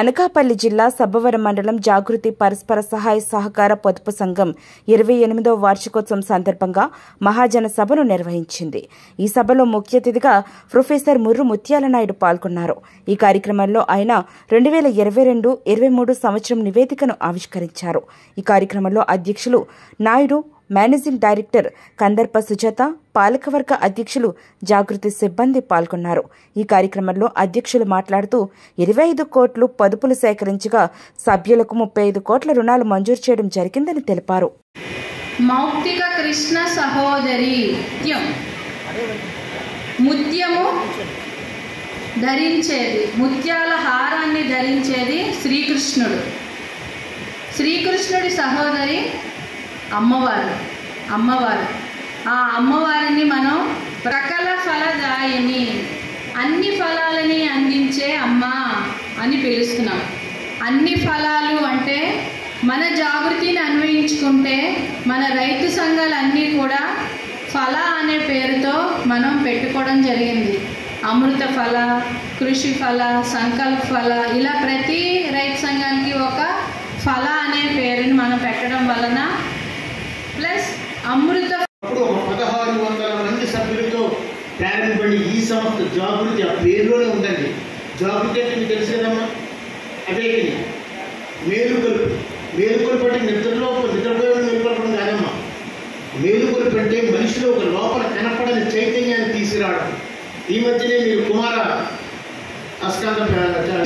అనకాపల్లి జిల్లా సబ్బవరం మండలం జాగృతి పరస్పర సహాయ సహకార పొదుపు సంఘం ఇరవై ఎనిమిదవ వార్షికోత్సవం సందర్భంగా మహాజన సభను నిర్వహించింది. ఈ సభలో ముఖ్య అతిథిగా ప్రొఫెసర్ ముర్రు ముత్యాల నాయుడు పాల్గొన్నారు. ఈ కార్యక్రమంలో ఆయన రెండు వేల ఇరవై రెండు ఇరవై మూడు సంవత్సరం నివేదికను ఆవిష్కరించారు. ఈ కార్యక్రమంలో అధ్యక్షులు నాయుడు మేనేజింగ్ డైరెక్టర్ కందర్ప సుజాత పాలకవర్గ అధ్యక్షులు జాగృతి సిబ్బంది పాల్గొన్నారు. ఈ కార్యక్రమంలో అధ్యక్షులు మాట్లాడుతూ ఇరవై ఐదు కోట్లు పొదుపులు సేకరించగా సభ్యులకు ముప్పై ఐదు కోట్ల రుణాలు మంజూరు చేయడం జరిగిందని తెలిపారు. మౌక్తిక కృష్ణ సహోదరి ముత్యము ధరించేది ముత్యాల హారాన్ని ధరించేది శ్రీకృష్ణుడు. శ్రీకృష్ణుడి సహోదరి అమ్మవారు అమ్మవారు. ఆ అమ్మవారిని మనం ప్రకల ఫలదాయిని అన్ని ఫలాలని అందించే అమ్మ అని పిలుస్తున్నాం. అన్ని ఫలాలు అంటే మన జాగృతిని అన్వయించుకుంటే మన రైతు సంఘాలన్నీ కూడా ఫల అనే పేరుతో మనం పెట్టుకోవడం జరిగింది. అమృత ఫల కృషి ఫల సంకల్ప ఫల ఇలా ప్రతి రైతు సంఘానికి ఒక ఫల అనే పేరుని మనం పెట్టడం వలన అమృత అప్పుడు ఒక పదహారు వందల మంది సభ్యులతో ప్రారంభపడి ఈ సంస్థ జాగృతి ఆ పేరులోనే ఉందండి. జాగృతి అంటే మీకు తెలుసు కదమ్మా అదే మేలుకొలుపు. మేలుకొలుపు అంటే నిద్రలో నిద్రపోయిన మేలుకొలపడం కాదమ్మా. మేలుకొలుపు అంటే మనిషిలో ఒక లోపల కనపడని చైతన్యాన్ని తీసుకురావడం. ఈ మధ్యనే మీరు కుమార అస్కాంత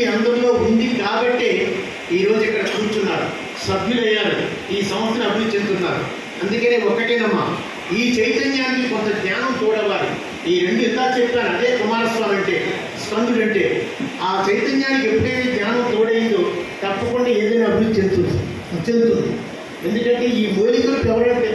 అందరిలో ఉంది కాబట్టే ఈరోజు ఇక్కడ కూర్చున్నారు. సభ్యులయ్యారు. ఈ సంస్థను అభివృద్ధి చెందుతున్నారు. అందుకనే ఒక్కటేనమ్మా ఈ చైతన్యానికి కొంత జ్ఞానం తోడవాలి ఈ రెండు ఇందా చెప్పాను అదే కుమారస్వామి అంటే స్కందుడు అంటే. ఆ చైతన్యానికి ఎప్పుడైతే జ్ఞానం తోడైందో తప్పకుండా ఏదైనా అభివృద్ధి చెందుతుంది చెందుతుంది. ఎందుకంటే ఈ మూలికలు ఎవరంటే